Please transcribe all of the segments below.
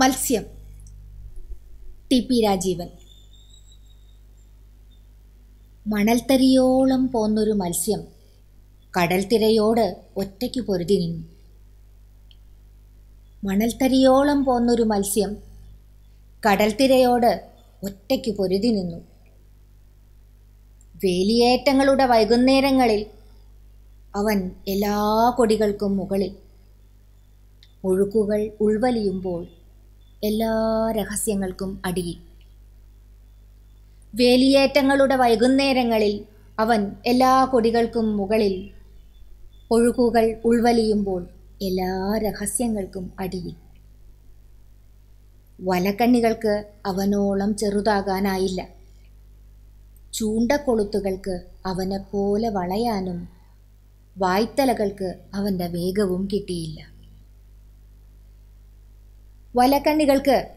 മത്സ്യം. T P Rajeevan. മണൽത്തരിയോളം പോന്നൊരു മത്സ്യം. കടൽ തിരയോട് ഒറ്റയ്ക്ക് പൊരുതി നിന്നു. മണൽത്തരിയോളം പോന്നൊരു മത്സ്യം കടൽ തിരയോട് ഒറ്റയ്ക്ക് പൊരുതി നിന്നു. വേലിയേറ്റങ്ങളുടെ വൈകുന്നേരങ്ങളിൽ അവൻ എല്ലാ കൊടികൾക്കും മുകളിൽ. ഒഴുക്കുകൾ ഉൾവലിയുമ്പോൾ എല്ലാ രഹസ്യങ്ങൾക്കും അടിയിൽ. വേലിയേറ്റങ്ങളുടെ വൈകുന്നേരങ്ങളിൽ അവൻ എല്ലാ കൊടികൾക്കും മുകളിൽ ഒഴുകുകൾ ഉൾവലിയുമ്പോൾ എല്ലാ രഹസ്യങ്ങൾക്കും അടിയിൽ. വലക്കണ്ണികൾക്ക് അവനോളം ചെറുതാകാനായില്ല. ചൂണ്ടക്കൊളുത്തുകൾക്ക് അവനെപ്പോലെ വളയാനും വായ്ത്തലകൾക്ക് അവന്റെ വേഗവും കിട്ടിയില്ല. വലക്കണ്ണികൾക്ക്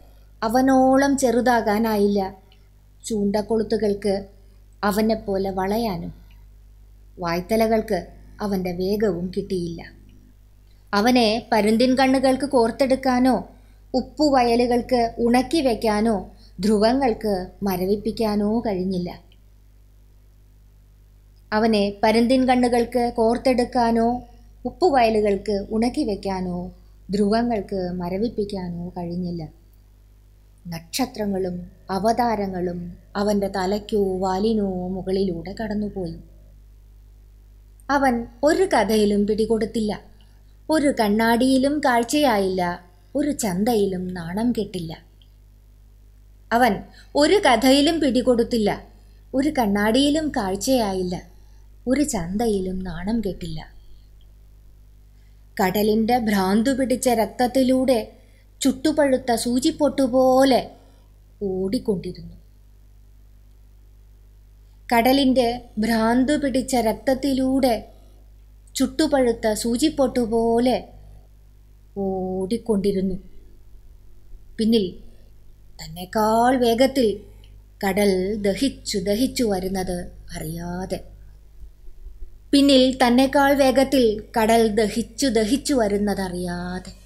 അവനോളം ചെറുതാകാനായില്ല. ചൂണ്ടക്കൊളുത്തുകൾക്ക് അവനെപ്പോലെ വളയാനും വായ്ത്തലകൾക്ക് അവന്റെ വേഗവും കിട്ടിയില്ല. അവനെ പരുന്തിൻ കണ്ണുകൾക്ക് കോർത്തെടുക്കാനോ ഉപ്പുവയലുകൾക്ക് ഉണക്കി വയ്ക്കാനോ ധ്രുവങ്ങൾക്ക് മരവിപ്പിക്കാനോ കഴിഞ്ഞില്ല. അവനെ പരുന്തിൻ കണ്ണുകൾക്ക് കോർത്തെടുക്കാനോ ഉപ്പുവയലുകൾക്ക് ഉണക്കി വയ്ക്കാനോ ധ്രുവങ്ങൾക്ക് മരവിപ്പിക്കാനോ കഴിഞ്ഞില്ല. നക്ഷത്രങ്ങളും അവതാരങ്ങളും അവന്റെ തലയ്ക്കോ വാലിനോ മുകളിലൂടെ കടന്നുപോയി. അവൻ ഒരു കഥയിലും പിടികൊടുത്തില്ല. ഒരു കണ്ണാടിയിലും കാഴ്ചയായില്ല. ഒരു ചന്തയിലും നാണം കെട്ടില്ല. അവൻ ഒരു കഥയിലും പിടികൊടുത്തില്ല. ഒരു കണ്ണാടിയിലും കാഴ്ചയായില്ല. ഒരു ചന്തയിലും നാണം കെട്ടില്ല. കടലിന്റെ ഭ്രാന്തു പിടിച്ച രക്തത്തിലൂടെ ചുട്ടുപഴുത്ത സൂചിപ്പൊട്ടുപോലെ ഓടിക്കൊണ്ടിരുന്നു. കടലിന്റെ ഭ്രാന്തു പിടിച്ച രക്തത്തിലൂടെ ചുട്ടുപഴുത്ത സൂചിപ്പൊട്ടുപോലെ ഓടിക്കൊണ്ടിരുന്നു. പിന്നിൽ തന്നെക്കാൾ വേഗത്തിൽ കടൽ ദഹിച്ചു ദഹിച്ചു വരുന്നത് അറിയാതെ പിന്നിൽ തന്നെക്കാൾ വേഗത്തിൽ കടൽ ദഹിച്ചു ദഹിച്ചു വരുന്നതറിയാതെ.